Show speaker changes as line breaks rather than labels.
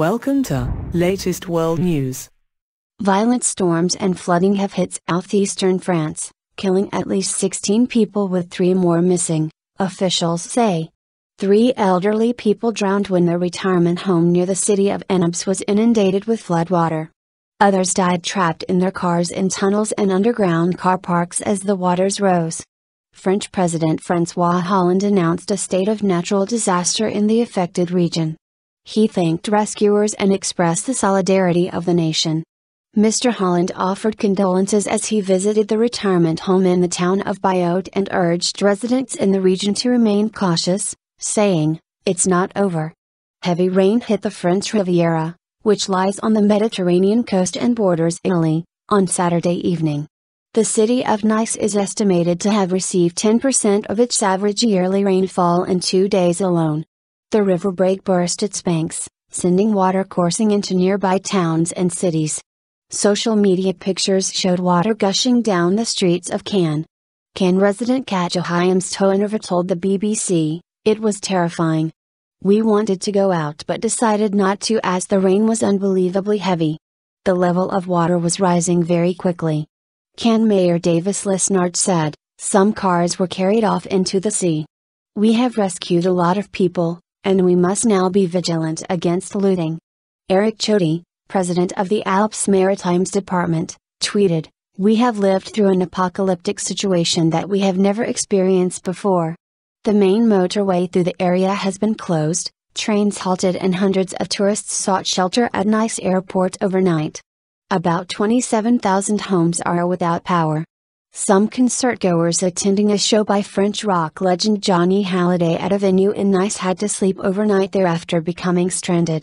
Welcome to latest world news.
Violent storms and flooding have hit southeastern France, killing at least 16 people with three more missing, officials say. Three elderly people drowned when their retirement home near the city of Antibes was inundated with floodwater. Others died trapped in their cars in tunnels and underground car parks as the waters rose. French President Francois Hollande announced a state of natural disaster in the affected region. He thanked rescuers and expressed the solidarity of the nation. Mr. Hollande offered condolences as he visited the retirement home in the town of Biot and urged residents in the region to remain cautious, saying, It's not over. Heavy rain hit the French Riviera, which lies on the Mediterranean coast and borders Italy, on Saturday evening. The city of Nice is estimated to have received 10% of its average yearly rainfall in two days alone. The river Brague burst its banks, sending water coursing into nearby towns and cities. Social media pictures showed water gushing down the streets of Cannes. Cannes resident Katja Hyams Toenerva told the BBC, It was terrifying. We wanted to go out but decided not to as the rain was unbelievably heavy. The level of water was rising very quickly. Cannes Mayor David Lisnard said, Some cars were carried off into the sea. We have rescued a lot of people, and we must now be vigilant against looting. Eric Ciotti, president of the Alpes-Maritimes Department, tweeted, We have lived through an apocalyptic situation that we have never experienced before. The main motorway through the area has been closed, trains halted, and hundreds of tourists sought shelter at Nice Airport overnight. About 27,000 homes are without power. Some concertgoers attending a show by French rock legend Johnny Hallyday at a venue in Nice had to sleep overnight there after becoming stranded.